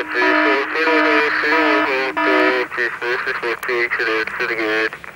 Three, four, three, one, two, one, two, three, four, six, one, two, clear to the.